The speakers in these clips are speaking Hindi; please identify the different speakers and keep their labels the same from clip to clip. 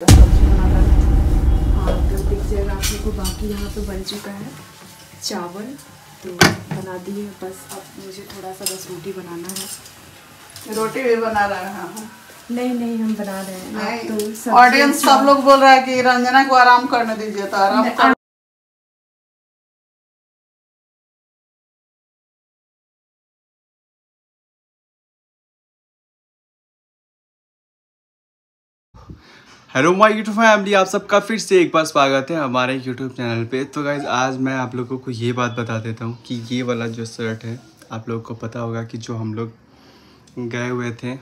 Speaker 1: है हाँ तो को बाकी यहाँ पे बन चुका है चावल तो बना दिए बस अब मुझे थोड़ा सा बस रोटी बनाना है।
Speaker 2: रोटी भी बना रहा है हम
Speaker 1: नहीं नहीं हम बना रहे हैं। ऑडियंस तो
Speaker 2: ऑडियंस सब लोग बोल रहा है कि रंजना को आराम करने दीजिए तो आराम
Speaker 3: हेलो माय यूट्यूब फैमिली आप सबका फिर से एक बार स्वागत है हमारे यूट्यूब चैनल पे। तो गाइज़ आज मैं आप लोगों को ये बात बता देता हूँ कि ये वाला जो शर्ट है, आप लोगों को पता होगा कि जो हम लोग गए हुए थे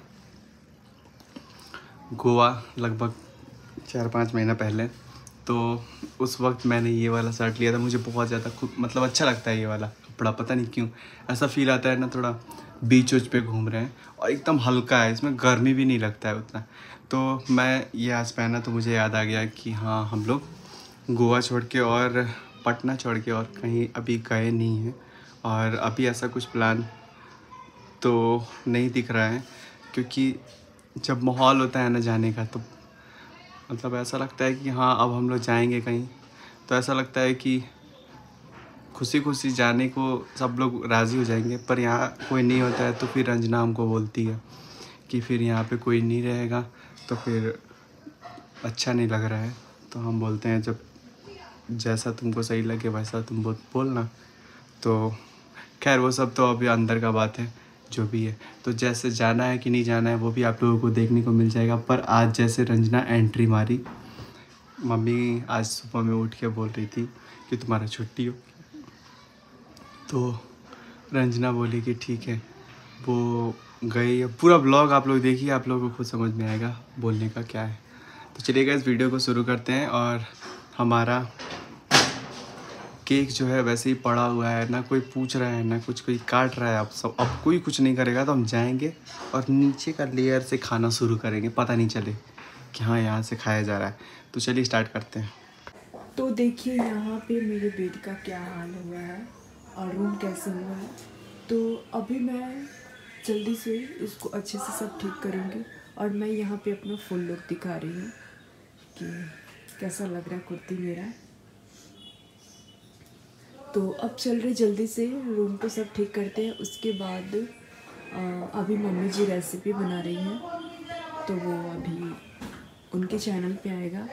Speaker 3: गोवा लगभग चार पाँच महीना पहले तो उस वक्त मैंने ये वाला शर्ट लिया था। मुझे बहुत ज़्यादा खुद मतलब अच्छा लगता है ये वाला कपड़ा, पता नहीं क्यों। ऐसा फील आता है ना थोड़ा बीच उच पे घूम रहे हैं और एकदम हल्का है, इसमें गर्मी भी नहीं लगता है उतना। तो मैं ये आज पहना तो मुझे याद आ गया कि हाँ हम लोग गोवा छोड़ के और पटना छोड़ के और कहीं अभी गए नहीं हैं और अभी ऐसा कुछ प्लान तो नहीं दिख रहा है, क्योंकि जब माहौल होता है ना जाने का तो मतलब ऐसा लगता है कि हाँ अब हम लोग जाएँगे कहीं। तो ऐसा लगता है कि खुशी खुशी जाने को सब लोग राज़ी हो जाएँगे, पर यहाँ कोई नहीं होता है तो फिर रंजना हमको बोलती है कि फिर यहाँ पे कोई नहीं रहेगा तो फिर अच्छा नहीं लग रहा है। तो हम बोलते हैं, जब जैसा तुमको सही लगे वैसा तुम बोल, बोलना। तो खैर, वो सब तो अभी अंदर का बात है, जो भी है। तो जैसे जाना है कि नहीं जाना है, वो भी आप लोगों को देखने को मिल जाएगा, पर आज जैसे रंजना एंट्री मारी, मम्मी आज सुबह में उठ के बोल रही थी कि तुम्हारा छुट्टी हो। तो रंजना बोली कि ठीक है। वो गई पूरा ब्लॉग आप लोग देखिए, आप लोगों को खुद समझ में आएगा बोलने का क्या है। तो चलिएगा इस वीडियो को शुरू करते हैं और हमारा केक जो है वैसे ही पड़ा हुआ है। ना कोई पूछ रहा है, ना कुछ कोई काट रहा है। अब सब, अब कोई कुछ नहीं करेगा तो हम जाएँगे और नीचे का लेयर से खाना शुरू करेंगे। पता नहीं चले कि हाँ यहाँ से खाया जा रहा है। तो चलिए स्टार्ट करते हैं।
Speaker 1: तो देखिए, यहाँ पे मेरे बेड का क्या हाल हुआ है। और रूम कैसे हुआ है? तो अभी मैं जल्दी से इसको अच्छे से सब ठीक करूँगी और मैं यहाँ पे अपना फुल लुक दिखा रही हूँ कि कैसा लग रहा है कुर्ती मेरा। तो अब चल रहे जल्दी से रूम को सब ठीक करते हैं। उसके बाद अ, अभी मम्मी जी रेसिपी बना रही हैं तो वो अभी उनके चैनल पे आएगा।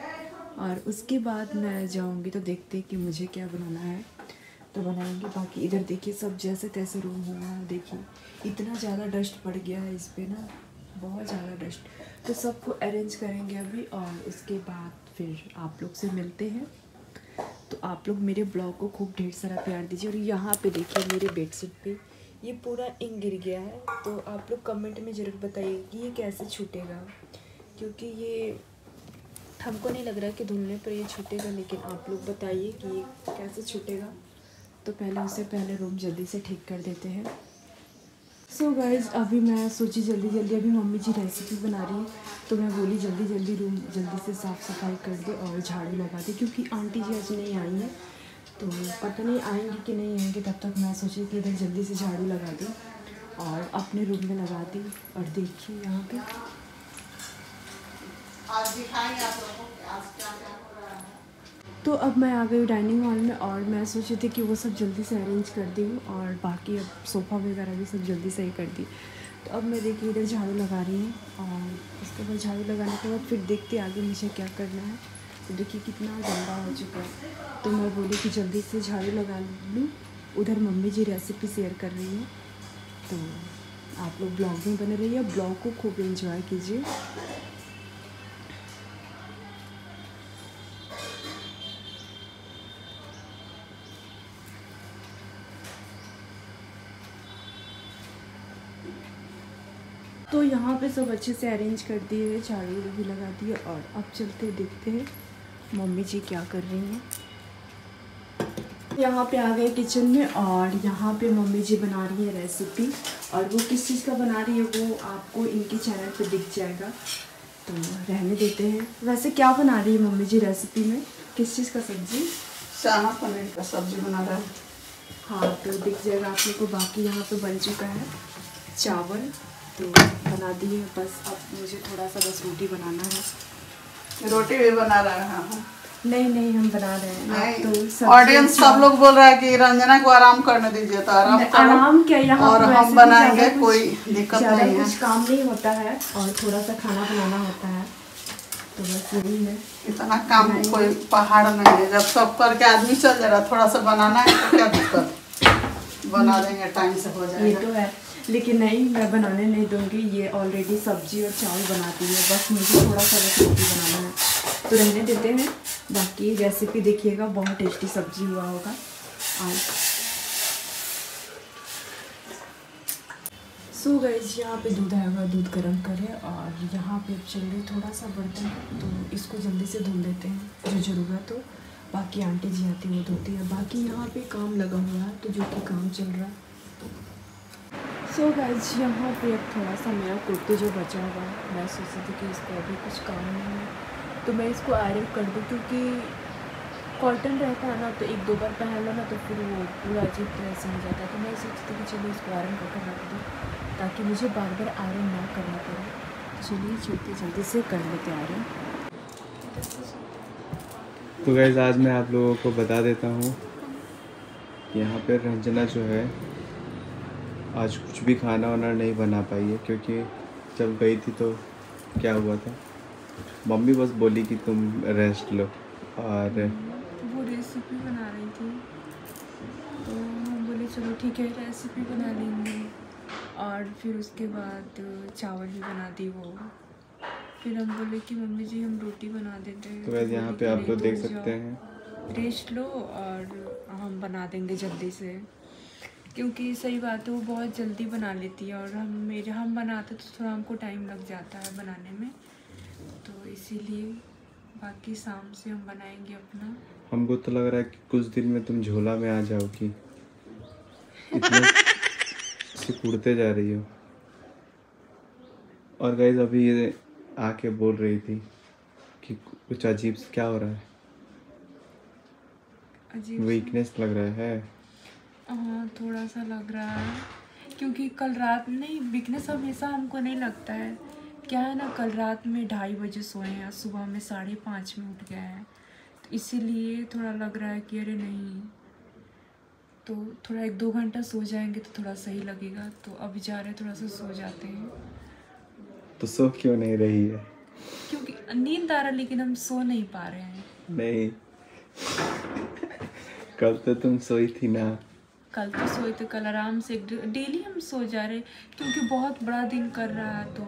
Speaker 1: और उसके बाद मैं जाऊँगी तो देखते कि मुझे क्या बनाना है। तो बनाएँगे। बाकी इधर देखिए, सब जैसे तैसे रूम हुआ है। देखिए, इतना ज़्यादा डस्ट पड़ गया है इस पर ना। बहुत ज़्यादा डस्ट तो सबको अरेंज करेंगे अभी और उसके बाद फिर आप लोग से मिलते हैं। तो आप लोग मेरे ब्लॉग को खूब ढेर सारा प्यार दीजिए। और यहाँ पे देखिए मेरे बेडशीट पे ये पूरा इंक गिर गया है। तो आप लोग कमेंट में ज़रूर बताइए कि ये कैसे छूटेगा। क्योंकि ये हमको नहीं लग रहा कि धुलने पर ये छूटेगा, लेकिन आप लोग बताइए कि ये कैसे छूटेगा। तो पहले उससे पहले रूम जल्दी से ठीक कर देते हैं। सो so गाइज़ अभी मैं सोची जल्दी जल्दी, अभी मम्मी जी रेसिपी बना रही है तो मैं बोली जल्दी जल्दी रूम जल्दी से साफ़ सफ़ाई कर दे और झाड़ू लगा दे, क्योंकि आंटी जी आज नहीं आई हैं तो पता नहीं आएँगी कि नहीं आएँगे, तब तक मैं सोची कि इधर जल्दी से झाड़ू लगा दी और अपने रूम में लगा दी और देखिए यहाँ पे।
Speaker 2: आज दिखाएँगे आप लोगों को आज क्या क्या
Speaker 1: तो अब मैं आ गई डाइनिंग हॉल में और मैं सोची थी कि वो सब जल्दी से अरेंज कर दी हूँ और बाकी अब सोफ़ा वगैरह भी सब जल्दी से ही कर दी तो अब मैं देखिए इधर झाड़ू लगा रही हूँ और उसके बाद झाड़ू लगाने के बाद फिर देखते आगे मुझे क्या करना है। तो देखिए कितना गंदा हो चुका है। तो मैं बोली कि जल्दी से झाड़ू लगा लूँ। उधर मम्मी जी रेसिपी शेयर कर रही है। तो आप लोग ब्लॉग में बने रहिए ब्लॉग को खूब एंजॉय कीजिए तो यहाँ पे सब अच्छे से अरेंज कर दिए है झाड़ू भी लगा दिए और अब चलते देखते हैं मम्मी जी क्या कर रही हैं। यहाँ पे आ गए किचन में और यहाँ पे मम्मी जी बना रही है रेसिपी और वो किस चीज़ का बना रही है वो आपको इनके चैनल पे दिख जाएगा। तो रहने देते हैं। वैसे क्या बना रही है मम्मी जी रेसिपी में? किस चीज़ का सब्ज़ी?
Speaker 2: श्यामा पनीर का सब्ज़ी बना रहा है।
Speaker 1: हाँ तो दिख जाएगा आप लोग को। बाकी यहाँ पे बन चुका है चावल। तो बना दिए बस अब मुझे थोड़ा सा बस रोटी बनाना है।
Speaker 2: रोटी भी बना रहे हैं
Speaker 1: नहीं नहीं हम बना रहे हैं। तो
Speaker 2: ऑडियंस सब लोग बोल रहा है कि रंजना को आराम करने दीजिए तो आराम
Speaker 1: आराम क्या यहाँ
Speaker 2: और
Speaker 1: पर
Speaker 2: हम बनाएँगे कोई दिक्कत नहीं है।
Speaker 1: कुछ काम नहीं होता है और थोड़ा सा खाना बनाना होता है। तो बस यही है।
Speaker 2: इतना काम कोई पहाड़ नहीं है। जब सब करके आदमी चल जा रहा थोड़ा सा बनाना है तो क्या दिक्कत? बना देंगे टाइम से हो
Speaker 1: ये
Speaker 2: जाएगा।
Speaker 1: तो है। लेकिन नहीं, मैं बनाने नहीं दूँगी। ये ऑलरेडी सब्ज़ी और चावल बनाती है। बस मुझे थोड़ा सा रोटी बनाना है। तो रहने देते हैं। बाकी रेसिपी देखिएगा, बहुत टेस्टी सब्ज़ी हुआ होगा। आज सो गैस यहाँ पे दूध आया हुआ, दूध गर्म करें और यहाँ पे चल रही थोड़ा सा बर्तन। तो इसको जल्दी से धुल देते हैं, जो ज़रूरत हो। बाकी आंटी जी आती हैं, वो धोती है। बाकी यहाँ पे काम लगा हुआ है तो जो कि काम चल रहा है। सो गाइज़ यहाँ पे अब थोड़ा सा मेरा कुर्ती जो बचा हुआ है, मैं सोची थी कि इसको अभी कुछ काम नहीं है। तो मैं इसको आयरन कर दूँ क्योंकि कॉटन रहता है ना तो एक दो बार पहन लो ना तो फिर वो पूरा अजीब तरह से हो जाता है। तो मैं सोचती थी कि चलो इसको आयरन करके रख दूँ, ताकि मुझे बार बार आयरन ना करना पड़े। चलिए, चलते जल्दी से कर लेते आयरन
Speaker 3: तो गैज़ आज मैं आप लोगों को बता देता हूँ, यहाँ पर रंजना जो है आज कुछ भी खाना वाना नहीं बना पाई है क्योंकि जब गई थी तो क्या हुआ था? मम्मी बस बोली कि तुम रेस्ट लो और
Speaker 1: वो रेसिपी बना रही थी। तो हम बोले चलो ठीक है रेसिपी बना लेंगे। और फिर उसके बाद चावल भी बना दी वो। फिर हम बोले कि मम्मी जी हम रोटी बना देते हैं।
Speaker 3: तो गैस यहाँ पे आप लोग देख सकते हैं।
Speaker 1: रेस्ट लो और हम बना देंगे जल्दी से। क्योंकि सही बात है वो बहुत जल्दी बना लेती है और हम मेरे हम बनाते तो थोड़ा हमको टाइम लग जाता है बनाने में। तो इसीलिए बाकी शाम से हम बनाएँगे अपना।
Speaker 3: हमको तो लग रहा है कि कुछ दिन में तुम झोला में आ जाओगी। इतना सिकुड़ते जा रही हो। और गाइज़ अभी ये आके बोल रही थी कि कुछ अजीब क्या हो रहा है?
Speaker 1: अजीब
Speaker 3: वीकनेस लग रहा है।
Speaker 1: हाँ थोड़ा सा लग रहा है क्योंकि कल रात नहीं वीकनेस हमेशा हमको नहीं लगता है। क्या है ना कल रात में ढाई बजे सोए हैं सुबह में साढ़े पाँच में उठ गए हैं। तो इसीलिए थोड़ा लग रहा है कि अरे नहीं तो थोड़ा एक दो घंटा सो जाएँगे तो थोड़ा सही लगेगा। तो अभी जा रहे हैं थोड़ा सा सो जाते हैं।
Speaker 3: तो सो क्यों नहीं रही है?
Speaker 1: क्योंकि नींद आ रहा लेकिन हम सो नहीं पा रहे हैं।
Speaker 3: नहीं। कल तो तुम सोई थी ना।
Speaker 1: कल तो सोए थे कल आराम से डेली हम सो जा रहे क्योंकि बहुत बड़ा दिन कर रहा है तो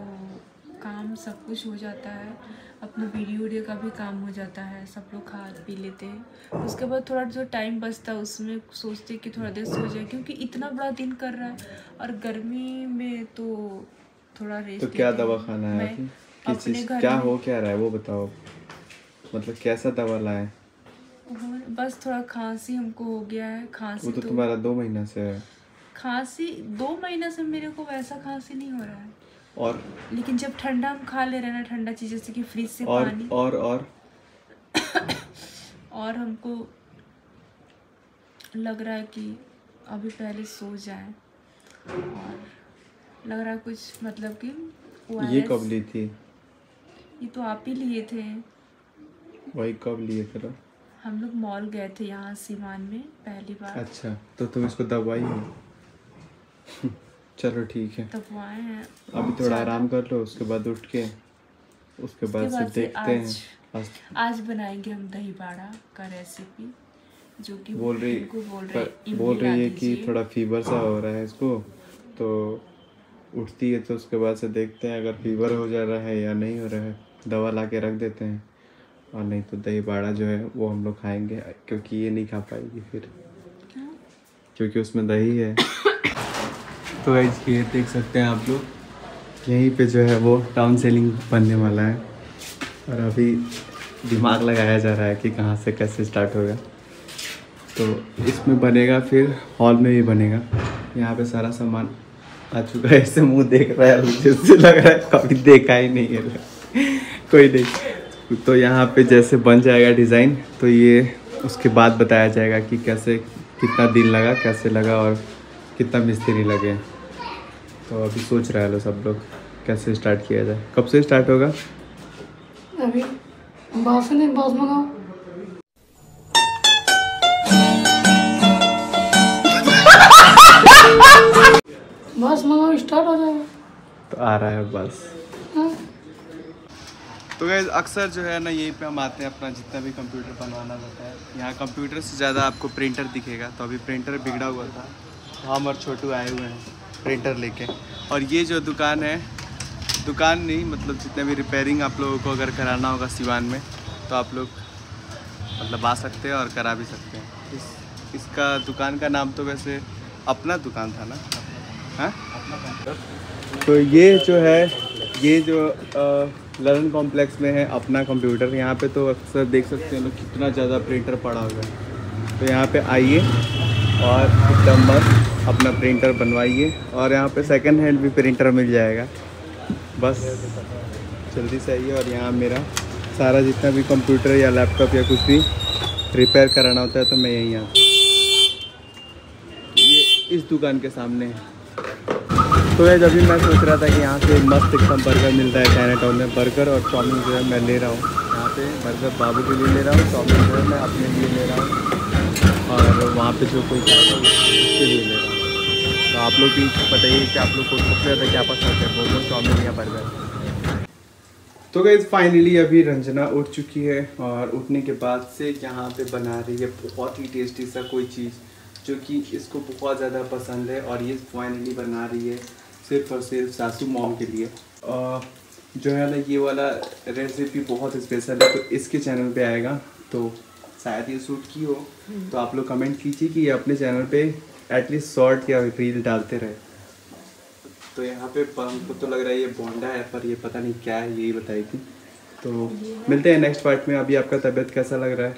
Speaker 1: काम सब कुछ हो जाता है अपना वीडियो वीडियो का भी काम हो जाता है सब लोग खा पी लेते हैं। उसके बाद थोड़ा जो टाइम बचता है उसमें सोचते कि थोड़ा देर सो जाए क्योंकि इतना बड़ा दिन कर रहा है और गर्मी में तो थोड़ा रेस्ट
Speaker 3: तो क्या दवा खाना है
Speaker 1: अपने घर
Speaker 3: क्या हो क्या रहा है वो बताओ। मतलब कैसा दवा लाए?
Speaker 1: और बस थोड़ा खांसी हमको हो गया है खांसी
Speaker 3: वो तो
Speaker 1: तो
Speaker 3: तुम्हारा दो महीना से है।
Speaker 1: खांसी दो महीने से मेरे को वैसा खांसी नहीं हो रहा है।
Speaker 3: और
Speaker 1: लेकिन जब ठंडा हम खा ले रहे ना ठंडा चीज़ जैसे कि फ्रिज से
Speaker 3: और
Speaker 1: पानी।
Speaker 3: और और?
Speaker 1: और हमको लग रहा है कि अभी पहले सो जाए। और लग रहा है कुछ मतलब कि
Speaker 3: ये कब ली थी?
Speaker 1: ये तो आप ही लिए थे।
Speaker 3: वही कब लिए थे?
Speaker 1: हम लोग मॉल गए थे यहाँ सीमान में पहली बार।
Speaker 3: अच्छा तो तुम इसको दवाई हो चलो ठीक है।
Speaker 1: आए हैं।
Speaker 3: अभी थोड़ा आराम कर लो उसके बाद उठ के उसके बाद से देखते हैं।
Speaker 1: आज-
Speaker 3: आज
Speaker 1: बनाएँगे हम दही बाड़ा का रेसिपी जो कि
Speaker 3: बोल रही
Speaker 1: बोल रहे
Speaker 3: बोल रही है कि थोड़ा फीवर सा हो रहा है इसको तो उठती है तो उसके बाद से देखते हैं अगर फीवर हो जा रहा है या नहीं हो रहा है। दवा ला के रख देते हैं। और नहीं तो दही बाड़ा जो है वो हम लोग खाएँगे क्योंकि ये नहीं खा पाएगी फिर। क्योंकि उसमें दही है। तो ये देख सकते हैं आप लोग। यहीं पे जो है वो टाउन सेलिंग बनने वाला है। और अभी दिमाग लगाया जा रहा है कि कहाँ से कैसे स्टार्ट होगा। तो इसमें बनेगा फिर हॉल में भी बनेगा। यहाँ पे सारा सामान आ चुका है। ऐसे मुँह देख रहा है मुझे लग रहा है कभी देखा ही नहीं है। कोई नहीं। तो यहाँ पे जैसे बन जाएगा डिज़ाइन तो ये उसके बाद बताया जाएगा कि कैसे कितना दिन लगा कैसे लगा और कितना मिस्त्री लगे। तो अभी सोच रहा है लो सब लोग कैसे स्टार्ट किया जाए। कब से स्टार्ट होगा?
Speaker 1: अभी
Speaker 2: बस नहीं बस मंगाओ। बस मंगाओ स्टार्ट हो जाएगा।
Speaker 3: तो आ रहा है बस? तो गैस अक्सर जो है ना, यहीं पे हम आते हैं अपना जितना भी कंप्यूटर बनवाना होता है। यहाँ कंप्यूटर से ज़्यादा आपको प्रिंटर दिखेगा। तो अभी प्रिंटर बिगड़ा हुआ था। तो हम और छोटू आए हुए हैं प्रिंटर लेके। और ये जो दुकान है, दुकान नहीं मतलब जितने भी रिपेयरिंग आप लोगों को अगर कराना होगा सिवान में तो आप लोग मतलब आ सकते हैं और करा भी सकते हैं। इस, इसका दुकान का नाम तो वैसे अपना दुकान था ना? हाँ? तो ये जो है, ये जो ललन कॉम्प्लेक्स में है, अपना कंप्यूटर यहाँ पे तो अक्सर देख सकते हैं लोग कितना ज़्यादा प्रिंटर पड़ा हुआ है। तो यहाँ पे आइए और एकदम मस्त अपना प्रिंटर बनवाइए और यहाँ पे सेकंड हैंड भी प्रिंटर मिल जाएगा। बस जल्दी से आइए और यहाँ मेरा सारा जितना भी कंप्यूटर या लैपटॉप या कुछ भी रिपेयर कराना होता है तो मैं यहीं आता ये इस दुकान के सामने है। तो वैसे अभी मैं सोच रहा था कि यहाँ से मस्त एकदम बर्गर मिलता है चाइना टाउन में। बर्गर और चाउमीन जो है मैं ले रहा हूँ। यहाँ पे बर्गर बाबू के लिए ले रहा हूँ, चाउमीन जो है मैं अपने लिए ले रहा हूँ। और वहाँ पे जो कोई खाएगा उसके लिए ले रहा हूँ। तो आप लोग भी बताइए कि आप लोग को सबसे ज़्यादा क्या पसंद है, मोमो, चाउमीन या बर्गर तो गई फाइनली अभी रंजना उठ चुकी है और उठने के बाद से यहाँ पे बना रही है बहुत ही टेस्टी सा कोई चीज़, जो कि इसको बहुत ज़्यादा पसंद है और ये फाइनली बना रही है। सिर्फ़ और सिर्फ़ सासू मॉम के लिए। और जो है ना ये वाला रेसिपी बहुत स्पेशल है तो इसके चैनल पे आएगा। तो शायद ये सूट की हो। तो आप लोग कमेंट कीजिए कि ये अपने चैनल पे एटलीस्ट शॉर्ट या रील डालते रहे। तो यहाँ पे हमको तो लग रहा है ये बोंडा है पर ये पता नहीं क्या है यही बताई थी। तो मिलते हैं नेक्स्ट पार्ट में। अभी आपका तबीयत कैसा लग रहा
Speaker 1: है?